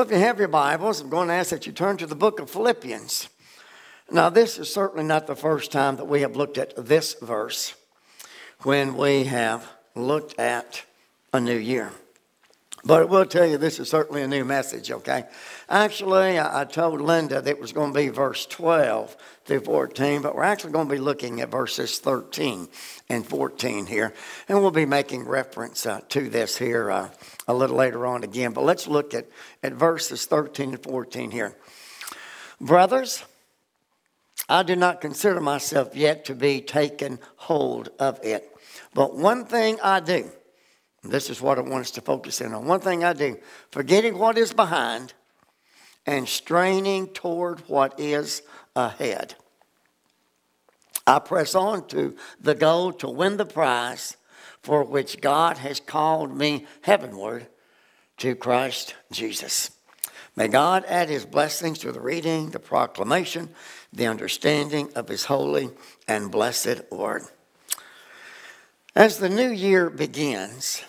Well, if you have your Bibles, I'm going to ask that you turn to the book of Philippians. Now, this is certainly not the first time that we have looked at this verse when we have looked at a new year. But I will tell you, this is certainly a new message, okay? Actually, I told Linda that it was going to be verse 12 through 14, but we're actually going to be looking at verses 13 and 14 here. And we'll be making reference uh, to this here uh, a little later on again. But let's look at, at verses 13 and 14 here. Brothers, I do not consider myself yet to be taken hold of it. But one thing I do, this is what I want us to focus in on. One thing I do, forgetting what is behind and straining toward what is ahead. I press on to the goal to win the prize for which God has called me heavenward to Christ Jesus. May God add his blessings to the reading, the proclamation, the understanding of his holy and blessed word. As the new year begins,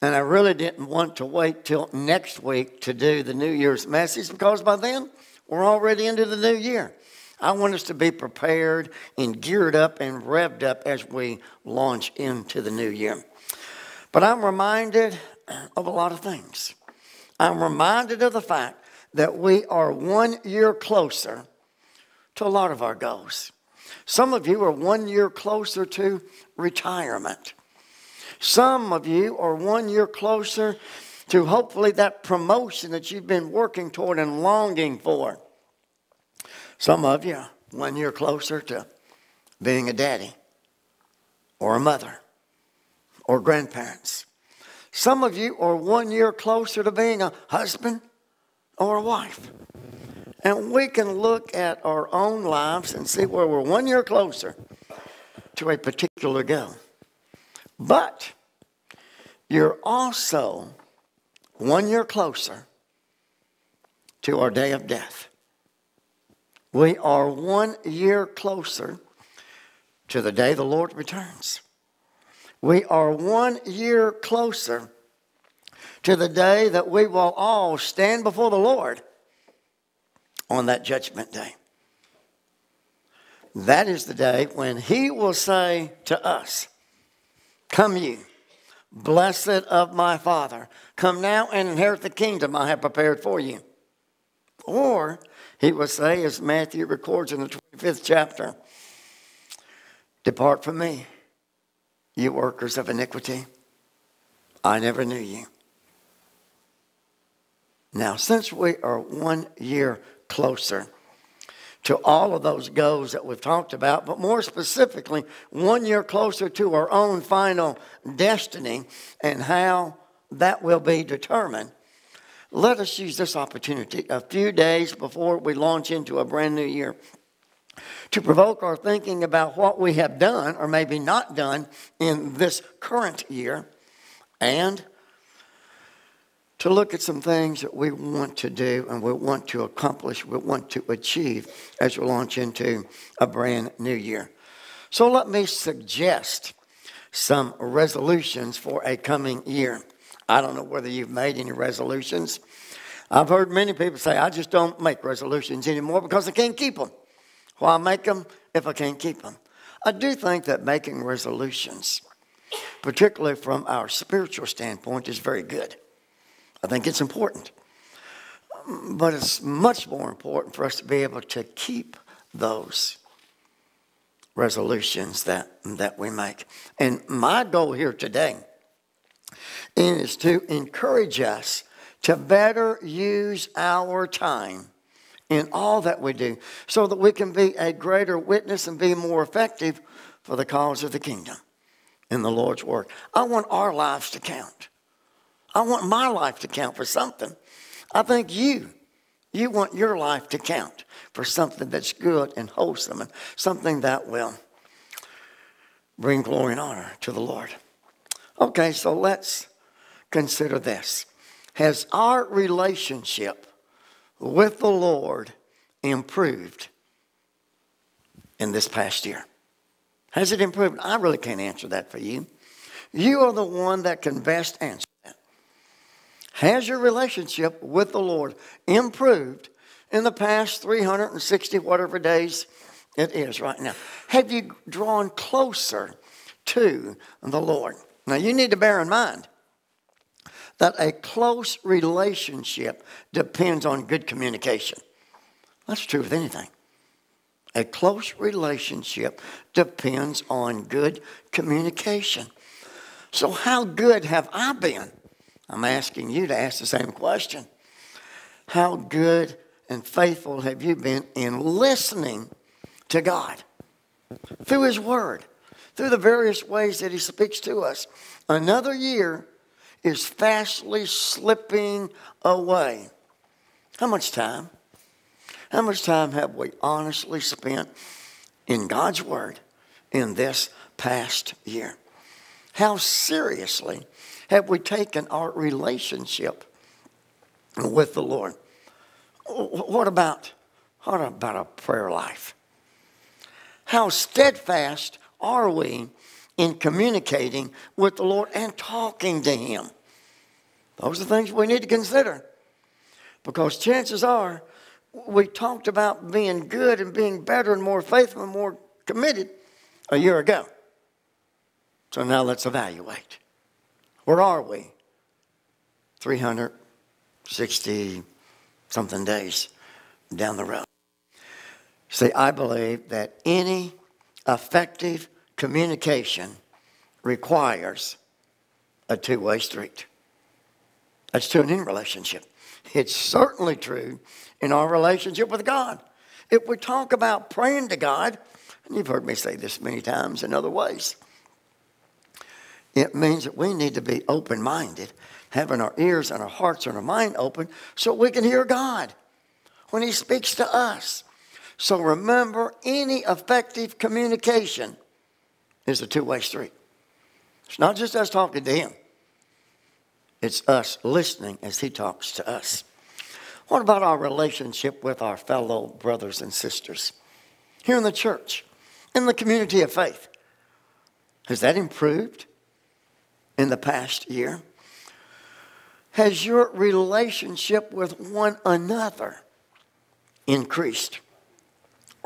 and I really didn't want to wait till next week to do the New Year's message because by then we're already into the new year. I want us to be prepared and geared up and revved up as we launch into the new year. But I'm reminded of a lot of things. I'm reminded of the fact that we are one year closer to a lot of our goals. Some of you are one year closer to retirement. Some of you are one year closer to hopefully that promotion that you've been working toward and longing for. Some of you one year closer to being a daddy or a mother or grandparents. Some of you are one year closer to being a husband or a wife. And we can look at our own lives and see where we're one year closer to a particular goal. But you're also one year closer to our day of death. We are one year closer to the day the Lord returns. We are one year closer to the day that we will all stand before the Lord on that judgment day. That is the day when He will say to us, Come, you, blessed of my Father, come now and inherit the kingdom I have prepared for you. Or he will say, as Matthew records in the 25th chapter, Depart from me, you workers of iniquity. I never knew you. Now, since we are one year closer to all of those goals that we've talked about, but more specifically, one year closer to our own final destiny and how that will be determined. Let us use this opportunity a few days before we launch into a brand new year to provoke our thinking about what we have done or maybe not done in this current year and to look at some things that we want to do and we want to accomplish, we want to achieve as we launch into a brand new year. So let me suggest some resolutions for a coming year. I don't know whether you've made any resolutions. I've heard many people say, I just don't make resolutions anymore because I can't keep them. Why make them if I can't keep them? I do think that making resolutions, particularly from our spiritual standpoint, is very good. I think it's important. But it's much more important for us to be able to keep those resolutions that, that we make. And my goal here today is to encourage us to better use our time in all that we do so that we can be a greater witness and be more effective for the cause of the kingdom in the Lord's work. I want our lives to count. I want my life to count for something. I think you, you want your life to count for something that's good and wholesome and something that will bring glory and honor to the Lord. Okay, so let's consider this. Has our relationship with the Lord improved in this past year? Has it improved? I really can't answer that for you. You are the one that can best answer that. Has your relationship with the Lord improved in the past 360 whatever days it is right now? Have you drawn closer to the Lord? Now, you need to bear in mind that a close relationship depends on good communication. That's true with anything. A close relationship depends on good communication. So, how good have I been? I'm asking you to ask the same question. How good and faithful have you been in listening to God through His Word, through the various ways that He speaks to us? Another year is fastly slipping away. How much time? How much time have we honestly spent in God's Word in this past year? How seriously have we taken our relationship with the Lord? What about, what about a prayer life? How steadfast are we in communicating with the Lord and talking to Him? Those are things we need to consider. Because chances are, we talked about being good and being better and more faithful and more committed a year ago. So now let's evaluate. Where are we? 360 something days down the road. See, I believe that any effective communication requires a two way street. That's true in any relationship. It's certainly true in our relationship with God. If we talk about praying to God, and you've heard me say this many times in other ways, it means that we need to be open minded, having our ears and our hearts and our mind open so we can hear God when He speaks to us. So remember, any effective communication is a two way street. It's not just us talking to Him, it's us listening as He talks to us. What about our relationship with our fellow brothers and sisters here in the church, in the community of faith? Has that improved in the past year? Has your relationship with one another increased?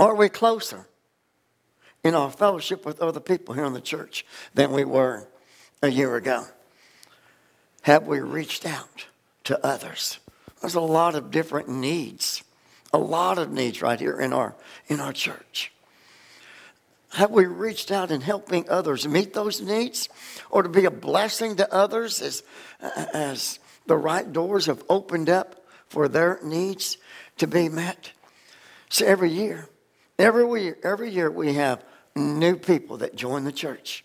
Are we closer in our fellowship with other people here in the church than we were a year ago? Have we reached out to others? There's a lot of different needs, a lot of needs right here in our, in our church. Have we reached out in helping others meet those needs or to be a blessing to others as, as the right doors have opened up for their needs to be met? So every year, every year, every year we have new people that join the church.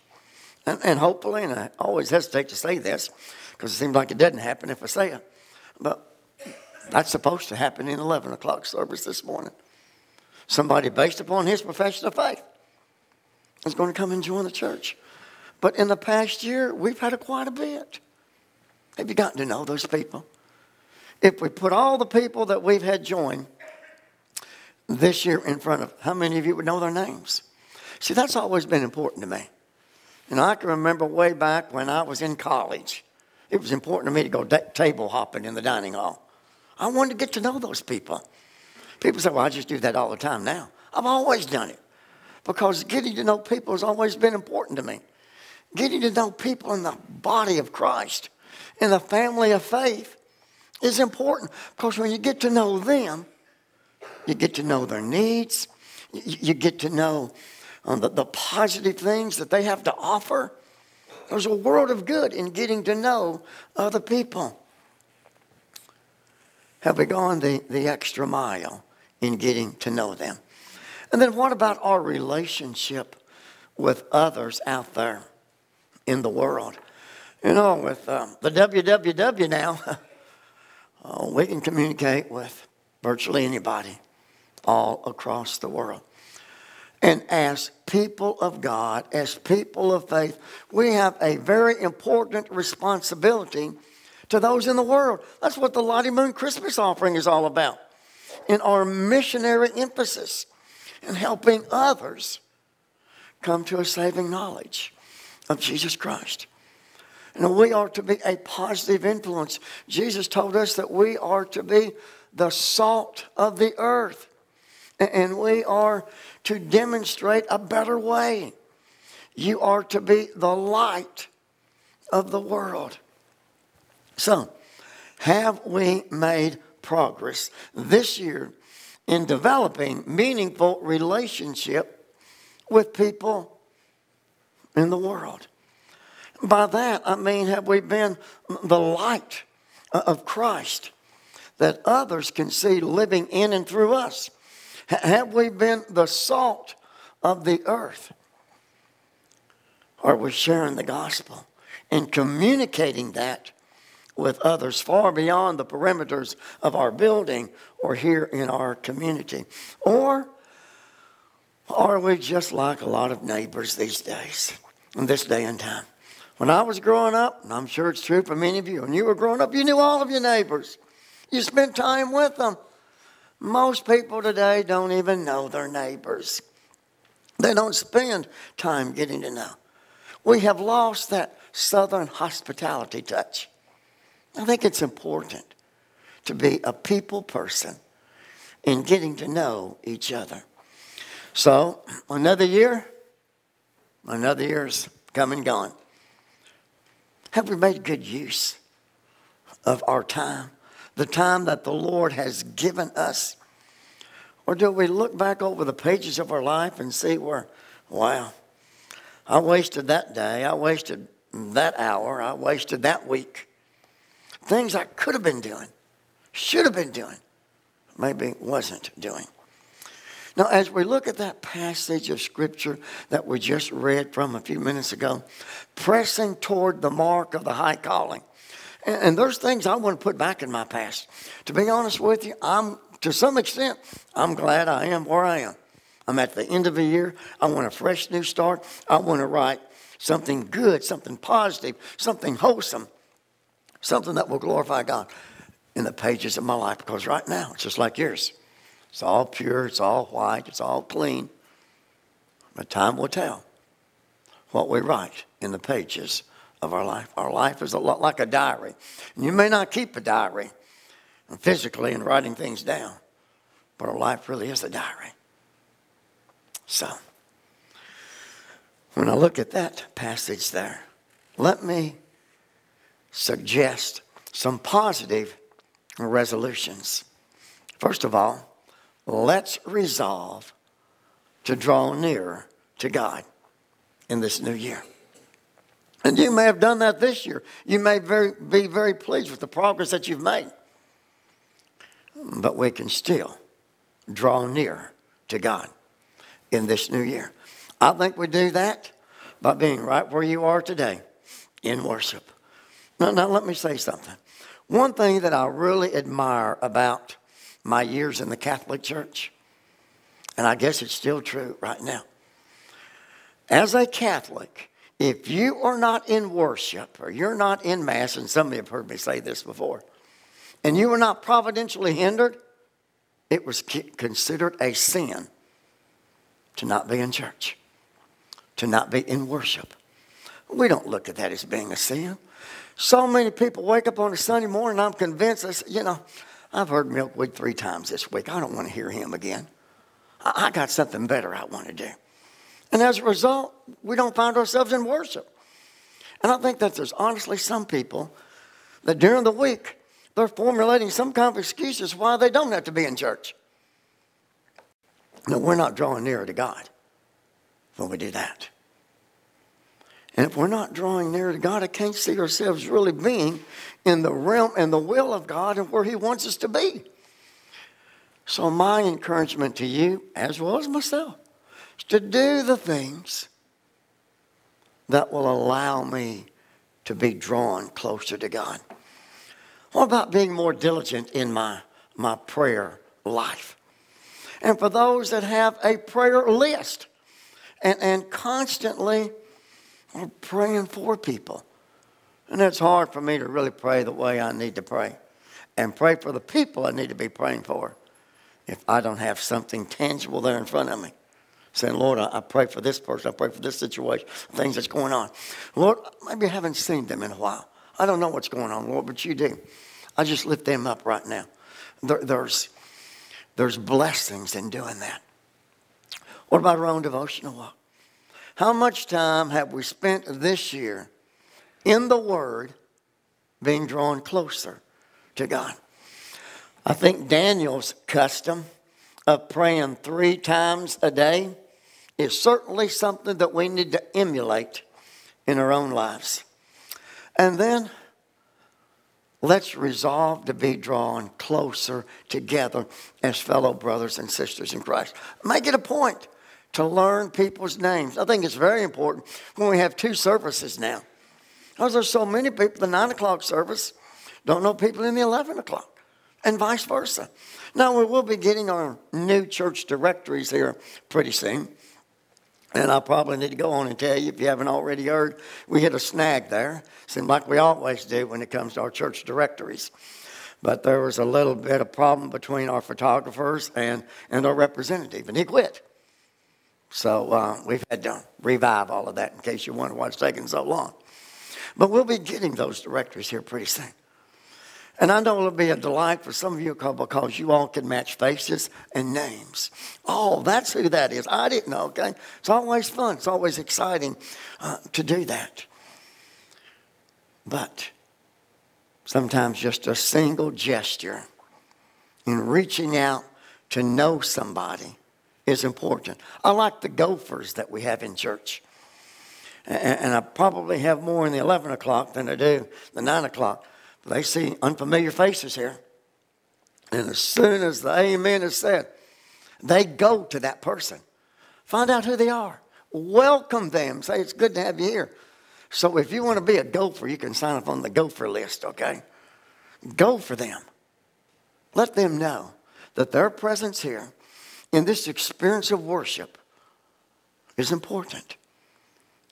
And, and hopefully, and I always hesitate to say this because it seems like it doesn't happen if I say it, but that's supposed to happen in 11 o'clock service this morning. Somebody based upon his profession of faith is going to come and join the church. But in the past year, we've had a quite a bit. Have you gotten to know those people? If we put all the people that we've had join this year in front of, how many of you would know their names? See, that's always been important to me. And I can remember way back when I was in college, it was important to me to go table hopping in the dining hall. I wanted to get to know those people. People say, well, I just do that all the time now. I've always done it because getting to know people has always been important to me. Getting to know people in the body of Christ, in the family of faith, is important because when you get to know them, you get to know their needs, you get to know um, the, the positive things that they have to offer. There's a world of good in getting to know other people. Have we gone the, the extra mile in getting to know them? And then what about our relationship with others out there in the world? You know, with um, the WWW now, oh, we can communicate with virtually anybody all across the world. And as people of God, as people of faith, we have a very important responsibility to those in the world. That's what the Lottie Moon Christmas offering is all about. In our missionary emphasis in helping others come to a saving knowledge of Jesus Christ. And we are to be a positive influence. Jesus told us that we are to be the salt of the earth. And we are to demonstrate a better way. You are to be the light of the world. So, have we made progress this year in developing meaningful relationship with people in the world? By that, I mean, have we been the light uh, of Christ that others can see living in and through us? Have we been the salt of the earth? Are we sharing the gospel and communicating that with others far beyond the perimeters of our building or here in our community? Or are we just like a lot of neighbors these days, in this day and time? When I was growing up, and I'm sure it's true for many of you, when you were growing up, you knew all of your neighbors. You spend time with them. Most people today don't even know their neighbors. They don't spend time getting to know. We have lost that southern hospitality touch. I think it's important to be a people person in getting to know each other. So, another year, another year's come and gone. Have we made good use of our time? The time that the Lord has given us? Or do we look back over the pages of our life and see where, wow, I wasted that day, I wasted that hour, I wasted that week. Things I could have been doing, should have been doing, maybe wasn't doing. Now, as we look at that passage of Scripture that we just read from a few minutes ago, pressing toward the mark of the high calling, and, and there's things I want to put back in my past. To be honest with you, I'm to some extent, I'm glad I am where I am. I'm at the end of the year. I want a fresh new start. I want to write something good, something positive, something wholesome, something that will glorify God in the pages of my life. Because right now, it's just like yours. It's all pure, it's all white, it's all clean. But time will tell what we write in the pages of our life. Our life is a lot like a diary. And you may not keep a diary physically and writing things down, but our life really is a diary. So, when I look at that passage there, let me suggest some positive resolutions. First of all, let's resolve to draw nearer to God in this new year. And you may have done that this year. You may very, be very pleased with the progress that you've made. But we can still draw near to God in this new year. I think we do that by being right where you are today in worship. Now, now let me say something. One thing that I really admire about my years in the Catholic Church, and I guess it's still true right now. As a Catholic, if you are not in worship or you're not in Mass, and some of you have heard me say this before, and you are not providentially hindered, it was considered a sin to not be in church, to not be in worship. We don't look at that as being a sin. So many people wake up on a Sunday morning, I'm convinced, I say, you know, I've heard Milkweed three times this week. I don't want to hear him again. I got something better I want to do. And as a result, we don't find ourselves in worship. And I think that there's honestly some people that during the week, they're formulating some kind of excuses why they don't have to be in church. No, we're not drawing nearer to God when we do that. And if we're not drawing nearer to God, I can't see ourselves really being in the realm and the will of God and where He wants us to be. So, my encouragement to you, as well as myself, to do the things that will allow me to be drawn closer to God. What about being more diligent in my, my prayer life? And for those that have a prayer list and, and constantly are praying for people. And it's hard for me to really pray the way I need to pray and pray for the people I need to be praying for if I don't have something tangible there in front of me saying, Lord, I, I pray for this person, I pray for this situation, things that's going on. Lord, maybe I haven't seen them in a while. I don't know what's going on, Lord, but you do. I just lift them up right now. There, there's, there's blessings in doing that. What about our own devotional walk? How much time have we spent this year in the Word being drawn closer to God? I think Daniel's custom of praying three times a day is certainly something that we need to emulate in our own lives. And then let's resolve to be drawn closer together as fellow brothers and sisters in Christ. Make it a point to learn people's names. I think it's very important when we have two services now. Because there's so many people, the 9 o'clock service don't know people in the 11 o'clock, and vice versa. Now, we will be getting our new church directories here pretty soon. And I probably need to go on and tell you, if you haven't already heard, we hit a snag there. Seems like we always do when it comes to our church directories. But there was a little bit of problem between our photographers and, and our representative, and he quit. So uh, we've had to revive all of that in case you wonder why it's taking so long. But we'll be getting those directories here pretty soon. And I know it'll be a delight for some of you because you all can match faces and names. Oh, that's who that is. I didn't know, okay? It's always fun. It's always exciting uh, to do that. But sometimes just a single gesture in reaching out to know somebody is important. I like the gophers that we have in church. And, I probably have more in the 11 o'clock than I do the 9 o'clock. They see unfamiliar faces here. And as soon as the amen is said, they go to that person. Find out who they are. Welcome them. Say, it's good to have you here. So if you want to be a gopher, you can sign up on the gopher list, okay? Go for them. Let them know that their presence here in this experience of worship is important.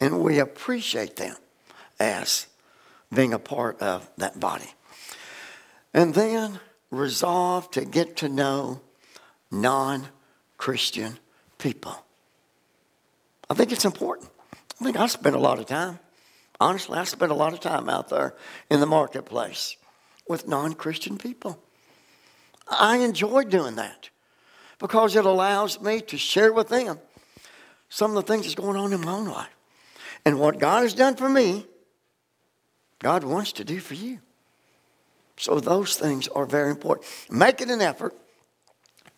And we appreciate them as being a part of that body. And then resolve to get to know non Christian people. I think it's important. I think I spend a lot of time, honestly, I spend a lot of time out there in the marketplace with non Christian people. I enjoy doing that because it allows me to share with them some of the things that's going on in my own life. And what God has done for me, God wants to do for you. So those things are very important. Making an effort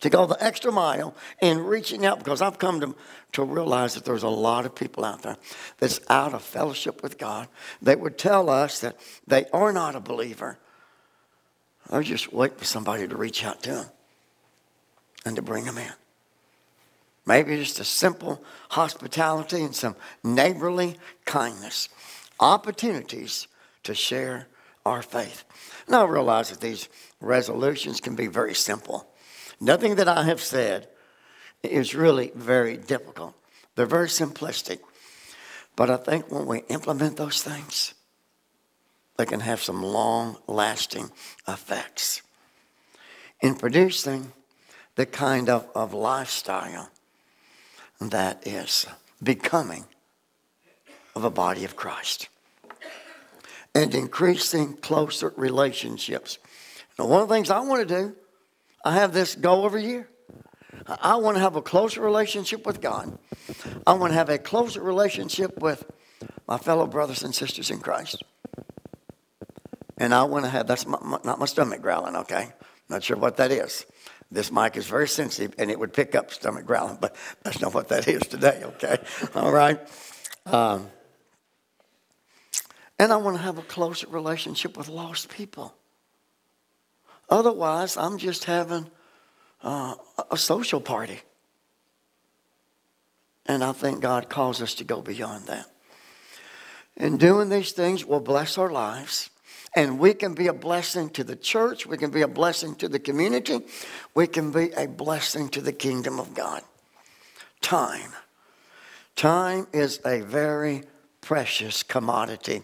to go the extra mile in reaching out because I've come to, to realize that there's a lot of people out there that's out of fellowship with God. They would tell us that they are not a believer. They're just waiting for somebody to reach out to them and to bring them in. Maybe just a simple hospitality and some neighborly kindness. Opportunities to share our faith. Now I realize that these resolutions can be very simple. Nothing that I have said is really very difficult. They're very simplistic. But I think when we implement those things, they can have some long lasting effects in producing the kind of, of lifestyle that is becoming of a body of Christ and increasing closer relationships. Now, one of the things I want to do, I have this goal every year. I want to have a closer relationship with God. I want to have a closer relationship with my fellow brothers and sisters in Christ. And I want to have, that's my, my, not my stomach growling, okay? Not sure what that is. This mic is very sensitive and it would pick up stomach growling, but that's not what that is today, okay? All right? Um, and I want to have a closer relationship with lost people. Otherwise, I'm just having uh, a social party. And I think God calls us to go beyond that. And doing these things will bless our lives. And we can be a blessing to the church. We can be a blessing to the community. We can be a blessing to the kingdom of God. Time. Time is a very precious commodity.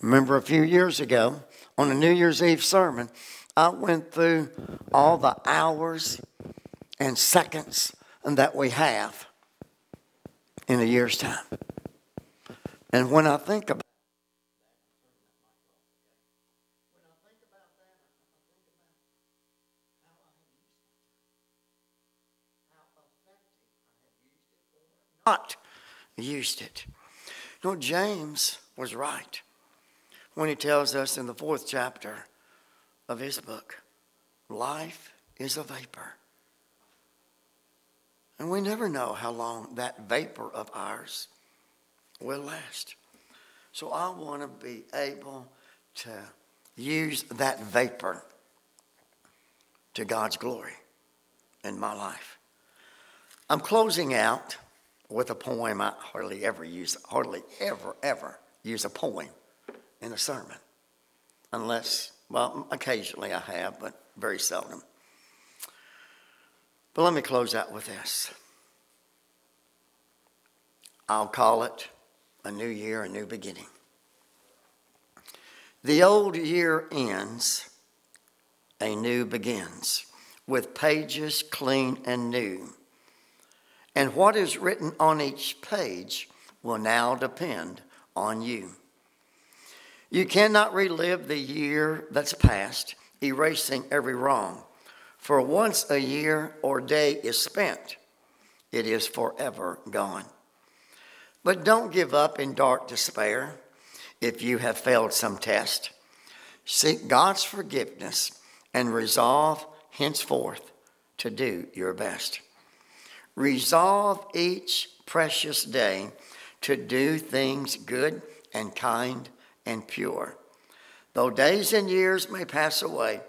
Remember a few years ago on a New Year's Eve sermon, I went through all the hours and seconds that we have in a year's time. And when I think about not used it. You know, James was right when he tells us in the fourth chapter of his book life is a vapor. And we never know how long that vapor of ours will last. So I want to be able to use that vapor to God's glory in my life. I'm closing out with a poem. I hardly ever use, hardly ever, ever use a poem in a sermon. Unless, well, occasionally I have, but very seldom. But let me close out with this. I'll call it a new year, a new beginning. The old year ends, a new begins, with pages clean and new. And what is written on each page will now depend on you. You cannot relive the year that's past, erasing every wrong. For once a year or day is spent, it is forever gone. But don't give up in dark despair if you have failed some test. Seek God's forgiveness and resolve henceforth to do your best. Resolve each precious day to do things good and kind and pure. Though days and years may pass away,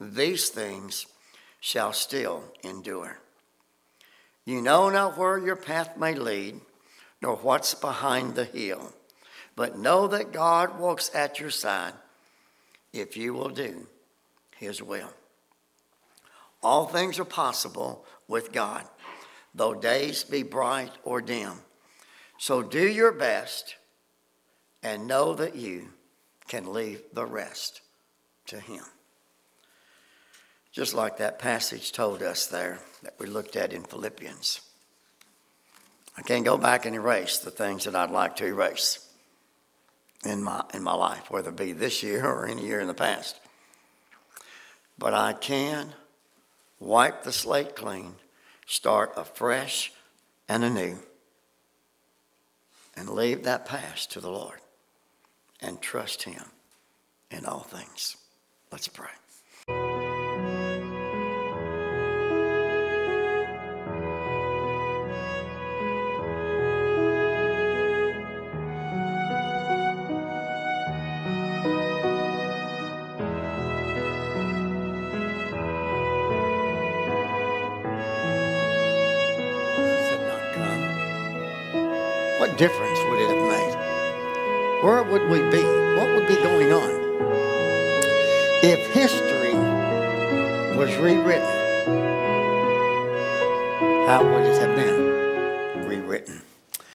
these things shall still endure. You know not where your path may lead, nor what's behind the hill, but know that God walks at your side if you will do his will. All things are possible with God, though days be bright or dim. So do your best and know that you can leave the rest to Him. Just like that passage told us there that we looked at in Philippians. I can't go back and erase the things that I'd like to erase in my, in my life, whether it be this year or any year in the past. But I can wipe the slate clean, start afresh and anew, and leave that past to the Lord and trust Him in all things. Let's pray. Was rewritten, how would it have been?